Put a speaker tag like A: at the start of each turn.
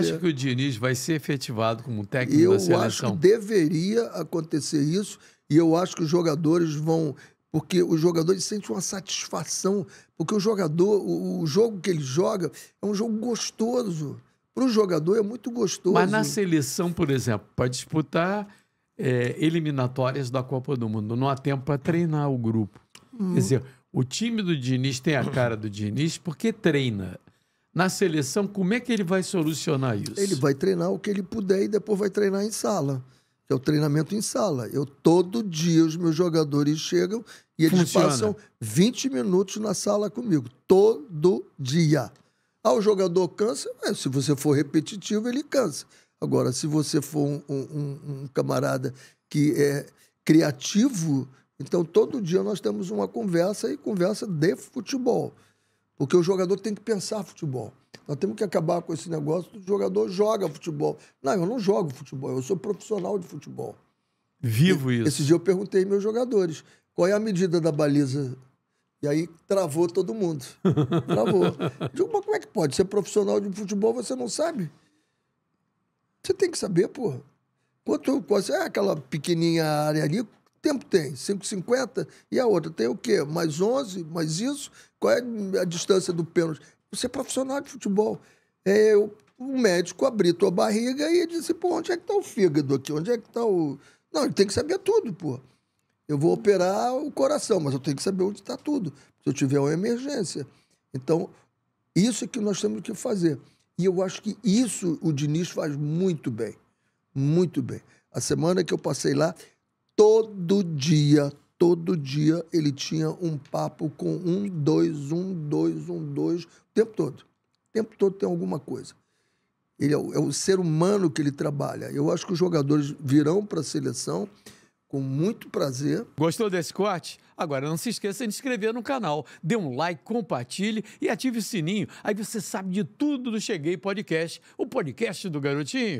A: acha que o Diniz vai ser efetivado como técnico
B: eu
A: da seleção?
B: Eu acho que deveria acontecer isso e eu acho que os jogadores vão porque os jogadores sentem uma satisfação, porque o jogador, o, o jogo que ele joga é um jogo gostoso. Para o jogador é muito gostoso.
A: Mas na seleção, por exemplo, para disputar é, eliminatórias da Copa do Mundo, não há tempo para treinar o grupo. Hum. Quer dizer, o time do Diniz tem a cara do Diniz porque treina. Na seleção, como é que ele vai solucionar isso?
B: Ele vai treinar o que ele puder e depois vai treinar em sala é o treinamento em sala. Eu todo dia os meus jogadores chegam e eles Funciona. passam 20 minutos na sala comigo, todo dia. Ah, o jogador cansa? É, se você for repetitivo, ele cansa. Agora, se você for um, um, um camarada que é criativo, então todo dia nós temos uma conversa e conversa de futebol. Porque o jogador tem que pensar futebol. Nós temos que acabar com esse negócio do jogador joga futebol. Não, eu não jogo futebol, eu sou profissional de futebol.
A: Vivo e, isso.
B: Esse dia eu perguntei aos meus jogadores qual é a medida da baliza. E aí travou todo mundo. Travou. Digo, mas como é que pode? Ser profissional de futebol você não sabe? Você tem que saber, pô. Quanto, quanto é aquela pequenininha área ali, tempo tem? 5,50? E a outra tem o quê? Mais 11? Mais isso? Qual é a distância do pênalti? Você é profissional de futebol. É, o médico abriu tua barriga e disse, pô, onde é que tá o fígado aqui? Onde é que tá o... Não, ele tem que saber tudo, pô. Eu vou operar o coração, mas eu tenho que saber onde está tudo. Se eu tiver uma emergência. Então, isso é que nós temos que fazer. E eu acho que isso o Diniz faz muito bem. Muito bem. A semana que eu passei lá, todo dia, todo dia ele tinha um papo com um, dois, um, dois, um, dois, o tempo todo. O tempo todo tem alguma coisa. Ele é o, é o ser humano que ele trabalha. Eu acho que os jogadores virão para a seleção com muito prazer.
A: Gostou desse corte? Agora não se esqueça de se inscrever no canal, dê um like, compartilhe e ative o sininho. Aí você sabe de tudo do Cheguei Podcast, o podcast do Garotinho.